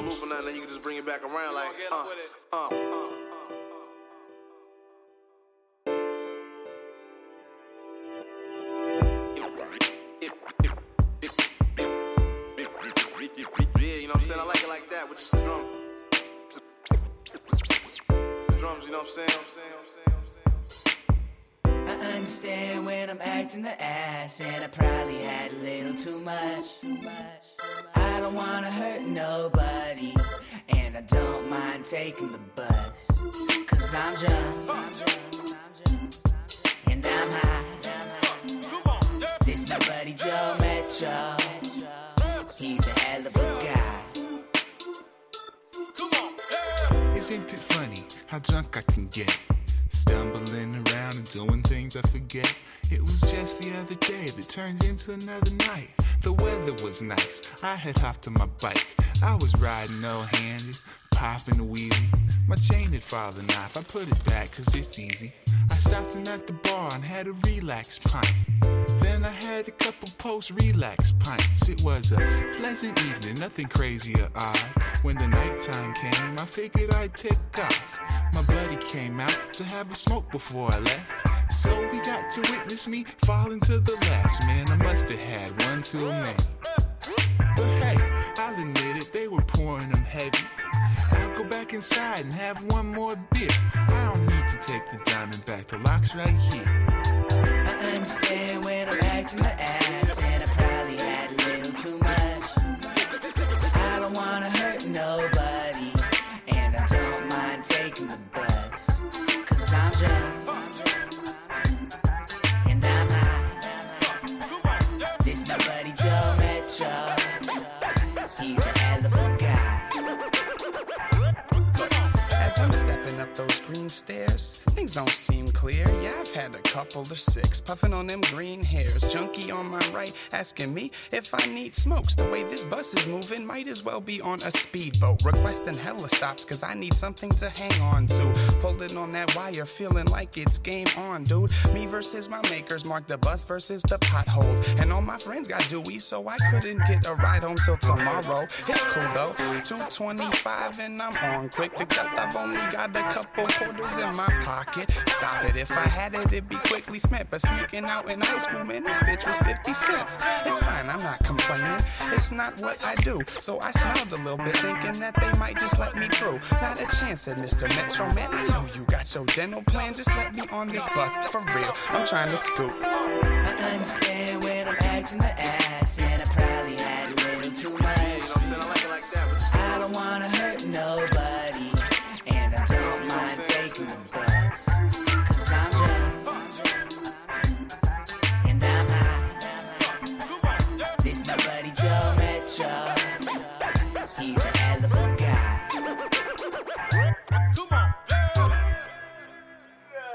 don't loop or nothing, then you can just bring it back around like, uh, uh, uh. Yeah, you know what I'm saying? I like it like that with the drum. Drums, you know what I'm saying? I'm saying, I'm saying, I'm saying. I'm acting the ass, and I probably had a little too much. I don't wanna hurt nobody, and I don't mind taking the bus. Cause I'm drunk, and I'm high. This my buddy Joe Metro. He's a hell of a guy. Isn't it funny how drunk I can get? Stumbling around and doing things I forget. It was just the other day that turns into another night. The weather was nice. I had hopped on my bike. I was riding no handed, popping a wheelie. My chain had fallen off. I put it back cause it's easy. I stopped in at the bar and had a relax pint. Then I had a couple post relax pints. It was a pleasant evening, nothing crazy or odd. When the nighttime came, I figured I'd take off. My buddy came out to have a smoke before I left. So we got to witness me falling to the left. Man, I must have had one too many. But hey, I'll admit it, they were pouring them heavy. I'll go back inside and have one more beer. I don't need to take the Diamondback, the lock's right here. I understand when I'm acting the ass, Cause stairs, things don't seem clear. Yeah, I've had a couple or six, puffing on them green hairs. Junkie on my right, asking me if I need smokes. The way this bus is moving, might as well be on a speedboat. Requesting hella stops, cause I need something to hang on to. Pulling on that wire, feeling like it's game on, dude. Me versus my Maker's Mark the bus versus the potholes. And all my friends got Dewey, so I couldn't get a ride home till tomorrow. It's cool though, 225 and I'm on quick, except I've only got a couple quarters in my pocket. Stop it, if I had it, it'd be quickly spent. But sneaking out in high school, man, this bitch was 50 cents. It's fine, I'm not complaining. It's not what I do. So I smiled a little bit, thinking that they might just let me through. Not a chance, said Mr. Metro Man. I know you got your dental plan, just let me on this bus. For real, I'm trying to scoop. I understand when I'm acting the ass, and I probably had a little too much. Yeah, you know what I'm saying? I like it like that with the I don't wanna hurt nobody,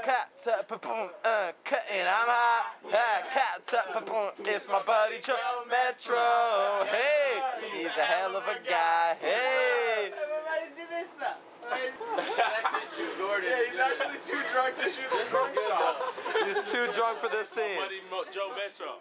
Cats up, boom, uh, cutting, I'm high. Ah, cats up, boom, it's my buddy Joe Metro. Hey, he's a hell of a guy. Hey. Everybody do this now. actually too Gordon. Yeah, he's actually too drunk to shoot the drunk shot. He's too drunk for this scene. Buddy Joe Metro.